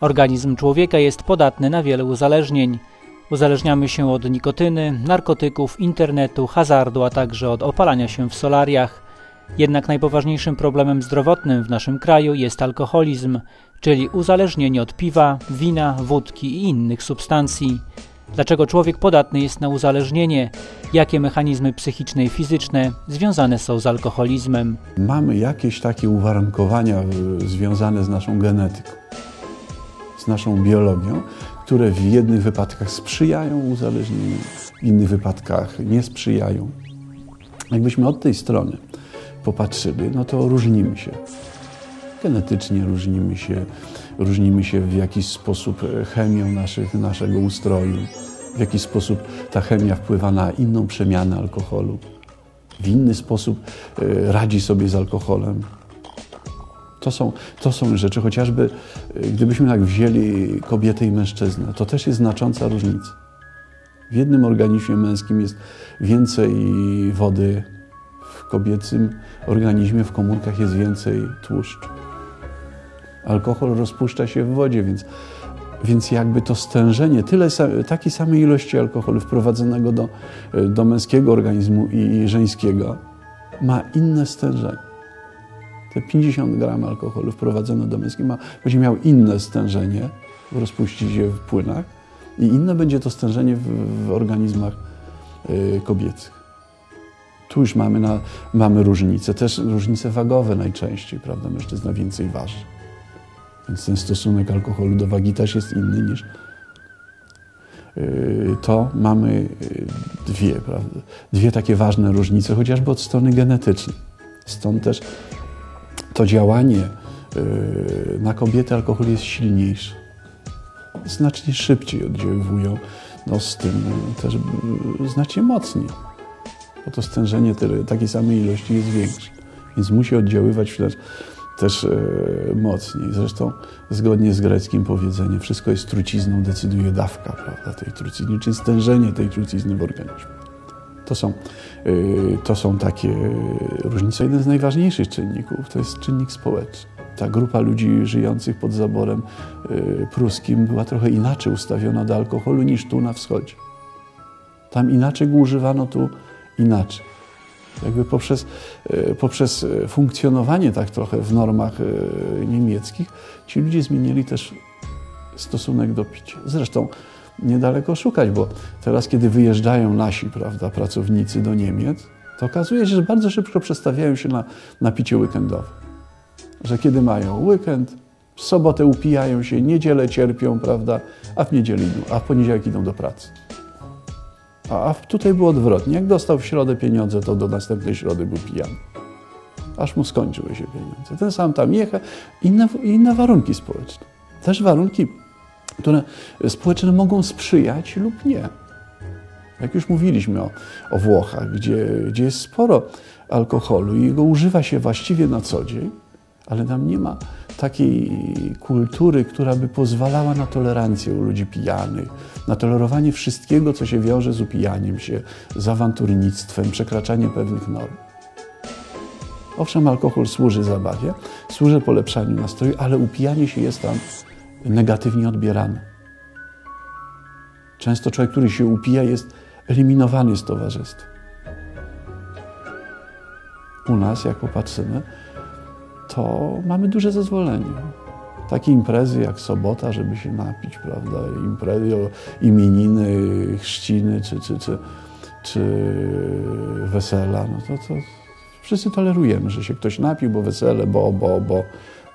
Organizm człowieka jest podatny na wiele uzależnień. Uzależniamy się od nikotyny, narkotyków, internetu, hazardu, a także od opalania się w solariach. Jednak najpoważniejszym problemem zdrowotnym w naszym kraju jest alkoholizm, czyli uzależnienie od piwa, wina, wódki i innych substancji. Dlaczego człowiek podatny jest na uzależnienie? Jakie mechanizmy psychiczne i fizyczne związane są z alkoholizmem? Mamy jakieś takie uwarunkowania y, związane z naszą genetyką, z naszą biologią, które w jednych wypadkach sprzyjają uzależnieniu, w innych wypadkach nie sprzyjają. Jakbyśmy od tej strony popatrzyli, no to różnimy się. Genetycznie różnimy się, różnimy się w jakiś sposób chemią naszych, naszego ustroju, w jaki sposób ta chemia wpływa na inną przemianę alkoholu, w inny sposób e, radzi sobie z alkoholem. To są, to są rzeczy, chociażby e, gdybyśmy tak wzięli kobietę i mężczyznę, to też jest znacząca różnica. W jednym organizmie męskim jest więcej wody, kobiecym organizmie, w komórkach jest więcej tłuszczu. Alkohol rozpuszcza się w wodzie, więc, więc jakby to stężenie, tyle, takiej samej ilości alkoholu wprowadzonego do, do męskiego organizmu i, i żeńskiego ma inne stężenie. Te 50 gram alkoholu wprowadzone do męskiego ma, będzie miał inne stężenie, rozpuści się w płynach i inne będzie to stężenie w, w organizmach y, kobiecych. Tu już mamy, na, mamy różnice, też różnice wagowe najczęściej, prawda? Mężczyzna więcej waży. Więc ten stosunek alkoholu do wagi też jest inny niż yy, to mamy yy, dwie, prawda? dwie takie ważne różnice, chociażby od strony genetycznej. Stąd też to działanie yy, na kobiety alkohol jest silniejszy. Znacznie szybciej oddziaływują, no z tym też znacznie mocniej bo to stężenie tyle, takiej samej ilości jest większe. Więc musi oddziaływać też, też e, mocniej. Zresztą zgodnie z greckim powiedzeniem, wszystko jest trucizną, decyduje dawka prawda, tej trucizny, czy stężenie tej trucizny w organizmie. To są, e, to są takie różnice. Jeden z najważniejszych czynników to jest czynnik społeczny. Ta grupa ludzi żyjących pod zaborem e, pruskim była trochę inaczej ustawiona do alkoholu niż tu na wschodzie. Tam inaczej go używano, tu inaczej. Jakby poprzez, e, poprzez funkcjonowanie tak trochę w normach e, niemieckich, ci ludzie zmienili też stosunek do picia. Zresztą niedaleko szukać, bo teraz, kiedy wyjeżdżają nasi prawda, pracownicy do Niemiec, to okazuje się, że bardzo szybko przestawiają się na, na picie weekendowe. Że kiedy mają weekend, w sobotę upijają się, niedzielę cierpią, prawda, a w niedzielę idą, a w poniedziałek idą do pracy. A tutaj było odwrotnie. Jak dostał w środę pieniądze, to do następnej środy był pijany. Aż mu skończyły się pieniądze. Ten sam tam jechał. Inne, inne warunki społeczne. Też warunki, które społeczne mogą sprzyjać lub nie. Jak już mówiliśmy o, o Włochach, gdzie, gdzie jest sporo alkoholu i jego używa się właściwie na co dzień, ale tam nie ma takiej kultury, która by pozwalała na tolerancję u ludzi pijanych, na tolerowanie wszystkiego, co się wiąże z upijaniem się, z awanturnictwem, przekraczaniem pewnych norm. Owszem, alkohol służy zabawie, służy polepszaniu nastroju, ale upijanie się jest tam negatywnie odbierane. Często człowiek, który się upija, jest eliminowany z towarzystwa. U nas, jak popatrzymy, to mamy duże zezwolenie. Takie imprezy jak sobota, żeby się napić, prawda? Imprezy, imieniny, chrzciny czy, czy, czy, czy wesela, no to, to wszyscy tolerujemy, że się ktoś napił, bo wesele, bo, bo, bo,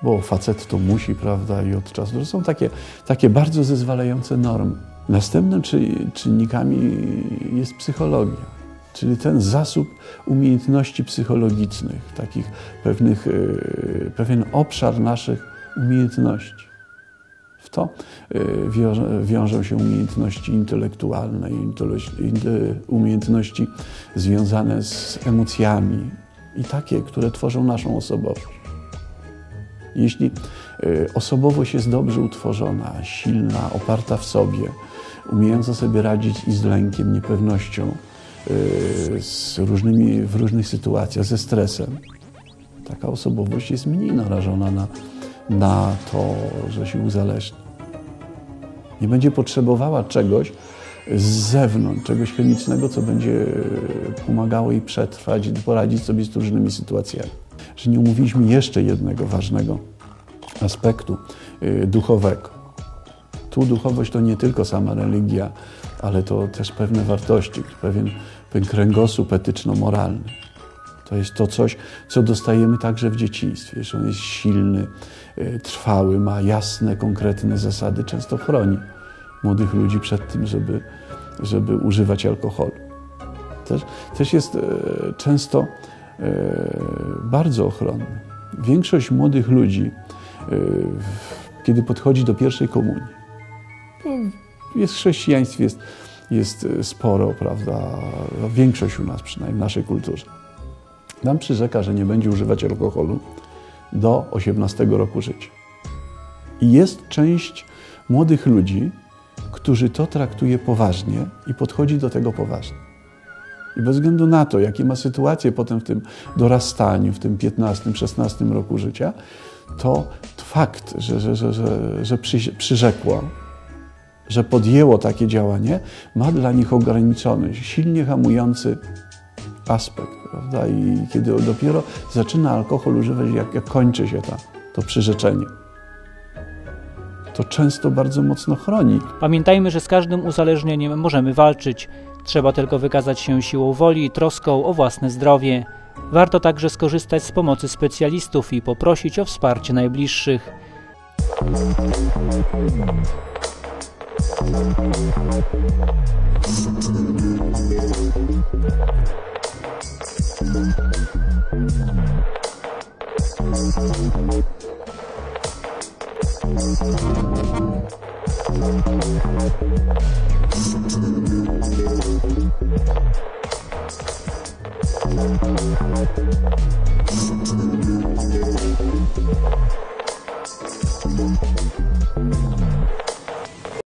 bo facet to musi, prawda? I od czasu. To są takie, takie bardzo zezwalające normy. Następnym czynnikami jest psychologia czyli ten zasób umiejętności psychologicznych, takich pewnych, e, pewien obszar naszych umiejętności. W to e, wiążą się umiejętności intelektualne, umiejętności związane z emocjami, i takie, które tworzą naszą osobowość. Jeśli osobowość jest dobrze utworzona, silna, oparta w sobie, umiejąca sobie radzić i z lękiem, niepewnością, z różnymi, w różnych sytuacjach, ze stresem, taka osobowość jest mniej narażona na, na to, że się uzależni. Nie będzie potrzebowała czegoś z zewnątrz, czegoś chemicznego, co będzie pomagało jej przetrwać i poradzić sobie z różnymi sytuacjami. Że nie omówiliśmy jeszcze jednego ważnego aspektu y, duchowego. Tu duchowość to nie tylko sama religia, ale to też pewne wartości, pewien, pewien kręgosłup etyczno-moralny. To jest to coś, co dostajemy także w dzieciństwie, że on jest silny, y, trwały, ma jasne, konkretne zasady, często chroni młodych ludzi przed tym, żeby, żeby używać alkoholu. Też, też jest e, często e, bardzo ochronny. Większość młodych ludzi, e, kiedy podchodzi do pierwszej komunii, jest w chrześcijaństwie jest, jest sporo, prawda? Większość u nas, przynajmniej w naszej kulturze. Nam przyrzeka, że nie będzie używać alkoholu do 18 roku życia. I jest część młodych ludzi, którzy to traktuje poważnie i podchodzi do tego poważnie. I bez względu na to, jakie ma sytuacje potem w tym dorastaniu, w tym 15-16 roku życia, to fakt, że, że, że, że, że że podjęło takie działanie, ma dla nich ograniczony, silnie hamujący aspekt. Prawda? I kiedy dopiero zaczyna alkohol używać, jak, jak kończy się ta, to przyrzeczenie to często bardzo mocno chroni. Pamiętajmy, że z każdym uzależnieniem możemy walczyć. Trzeba tylko wykazać się siłą woli i troską o własne zdrowie. Warto także skorzystać z pomocy specjalistów i poprosić o wsparcie najbliższych. Thank